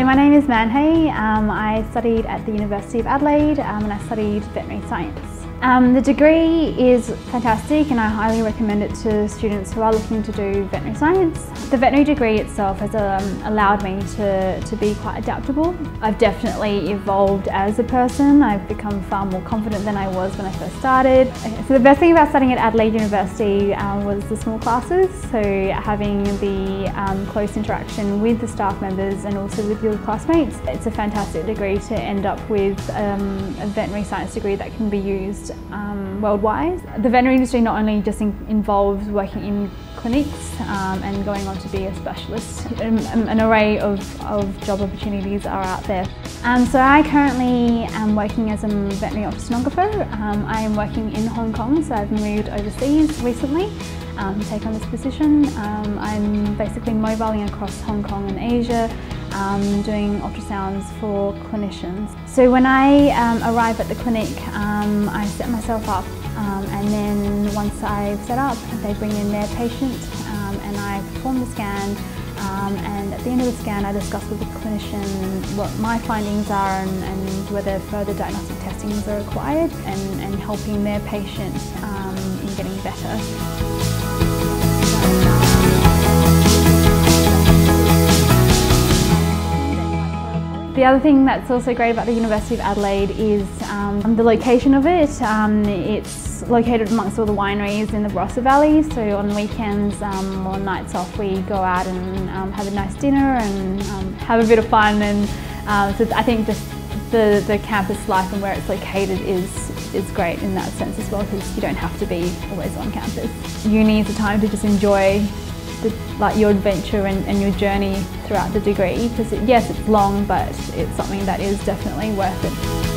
my name is Manhei. Um, I studied at the University of Adelaide um, and I studied veterinary science. Um, the degree is fantastic and I highly recommend it to students who are looking to do veterinary science. The veterinary degree itself has um, allowed me to, to be quite adaptable. I've definitely evolved as a person. I've become far more confident than I was when I first started. So the best thing about studying at Adelaide University um, was the small classes, so having the um, close interaction with the staff members and also with your classmates. It's a fantastic degree to end up with um, a veterinary science degree that can be used um, worldwide. The veterinary industry not only just in involves working in clinics um, and going on to be a specialist, an, an array of, of, job opportunities are out there. Um, so I currently am working as a veterinary ultrasonographer. Um, I am working in Hong Kong, so I've moved overseas recently um, to take on this position. Um, I'm basically mobiling across Hong Kong and Asia um, doing ultrasounds for clinicians. So when I um, arrive at the clinic, um, I set myself up um, and then once I've set up, they bring in their patient um, and I perform the scan and at the end of the scan I discuss with the clinician what my findings are and, and whether further diagnostic testings are required and, and helping their patient in getting better. The other thing that's also great about the University of Adelaide is um, the location of it. Um, it's located amongst all the wineries in the Barossa Valley, so on weekends um, or nights off we go out and um, have a nice dinner and um, have a bit of fun and um, so I think just the, the campus life and where it's located is, is great in that sense as well because you don't have to be always on campus. Uni is a time to just enjoy the, like your adventure and, and, your journey throughout the degree because it, yes it's long but it's something that is definitely worth it.